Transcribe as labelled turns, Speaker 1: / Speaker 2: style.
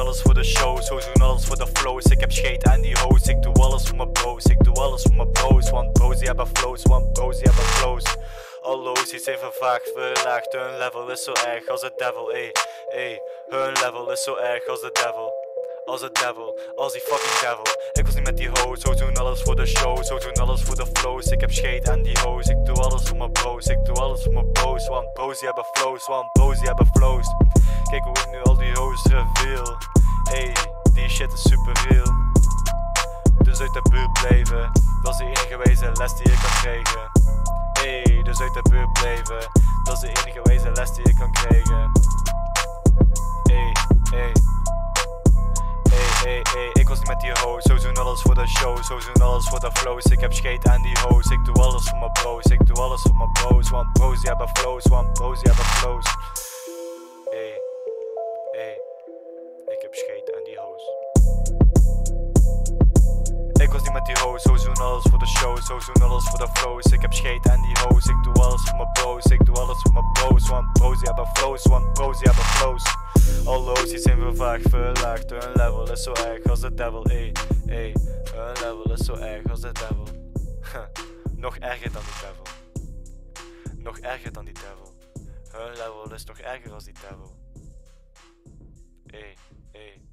Speaker 1: alles voor de show, zo doen alles voor de flows. Ik heb scheet aan die hoes, ik doe alles voor mijn bros, ik doe alles voor mijn bros. Want bros die hebben flows, want bros die hebben flows. Allo's die zijn vervaagd, verlaagd, hun level is zo erg als de devil, ey, ey. Hun level is zo erg als de devil. Als de devil, als die fucking devil. Ik was niet met die hoes, zo doen alles voor de show, zo doen alles voor de flows. Ik heb scheet aan die hoes, ik doe alles voor mijn bros, ik doe alles voor mijn bros. Want bros die hebben flows, want bros die hebben flows. Kijk hoe ik nu al die hoes reveal. Ey, die shit is super real. Dus uit de buurt blijven, dat is de enige wijze les die ik kan krijgen. Ey, dus uit de buurt blijven, dat is de enige wijze les die ik kan krijgen. Ey, ey. Ey, ey, ey, ik was niet met die hoes, zo doen alles voor de show, zo doen alles voor de flows. Ik heb scheet aan die hoes, ik doe alles voor mijn bros, ik doe alles voor mijn bros. Want bros die hebben flows, want bros die hebben flows. Met die hoes, zo doen alles voor de show, zo doen alles voor de flows. Ik heb scheet en die hoes, ik doe alles voor mijn bro's, ik doe alles voor mijn bro's. Want bro's die hebben flows, want bro's die hebben flows. Alle die zijn vervaagd, verlaagd, hun level is zo erg als de devil, ey, ey. Hun level is zo erg als de devil. nog erger dan die devil. Nog erger dan die devil. Hun level is nog erger als die devil. Ey, ey.